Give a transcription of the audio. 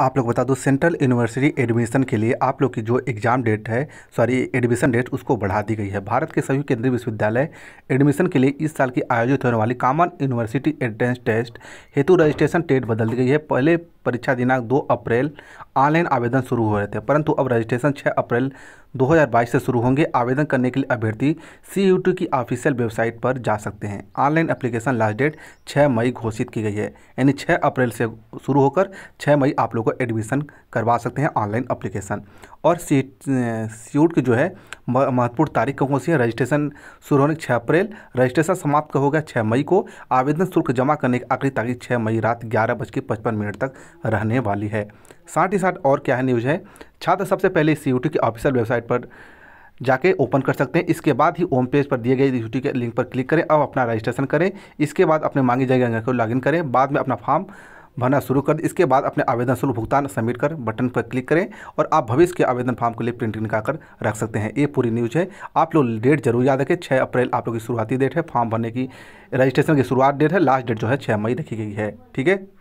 आप लोग बता दो, सेंट्रल यूनिवर्सिटी एडमिशन के लिए आप लोग की जो एग्ज़ाम डेट है, सॉरी, एडमिशन डेट उसको बढ़ा दी गई है। भारत के सभी केंद्रीय विश्वविद्यालय एडमिशन के लिए इस साल की आयोजित होने वाली कॉमन यूनिवर्सिटी एंट्रेंस टेस्ट हेतु रजिस्ट्रेशन डेट बदल दी गई है। पहले परीक्षा दिनांक दो अप्रैल, ऑनलाइन आवेदन शुरू हो रहे थे, परंतु अब रजिस्ट्रेशन छः अप्रैल 2022 से शुरू होंगे। आवेदन करने के लिए अभ्यर्थी सीयूटी की ऑफिशियल वेबसाइट पर जा सकते हैं। ऑनलाइन एप्लीकेशन लास्ट डेट 6 मई घोषित की गई है, यानी 6 अप्रैल से शुरू होकर 6 मई आप लोग को एडमिशन करवा सकते हैं ऑनलाइन अप्लीकेशन और सी की जो है महत्वपूर्ण तारीख कौन सी है? रजिस्ट्रेशन शुरू होने छः अप्रैल, रजिस्ट्रेशन समाप्त होगा छः मई को। आवेदन शुल्क जमा करने की आखिरी तारीख छः मई रात ग्यारह बज के पचपन मिनट तक रहने वाली है। साथ ही साथ और क्या है न्यूज़ है? छात्र सबसे पहले सी की ऑफिशियल वेबसाइट पर जाके ओपन कर सकते हैं। इसके बाद ही होम पेज पर दिए गए यूटी के लिंक पर क्लिक करें। अब अपना रजिस्ट्रेशन करें। इसके बाद अपने मांगी जाएगी को लॉगिन करें। बाद में अपना फॉर्म भरना शुरू कर इसके बाद अपने आवेदन शुल्क भुगतान सबमिट कर बटन पर क्लिक करें और आप भविष्य के आवेदन फॉर्म के लिए प्रिंट निकाल कर रख सकते हैं। ये पूरी न्यूज़ है। आप लोग डेट ज़रूर याद रखें। छः अप्रैल आप लोग की शुरुआती डेट है। फॉर्म भरने की रजिस्ट्रेशन की शुरुआत डेट है। लास्ट डेट जो है छः मई रखी गई है। ठीक है?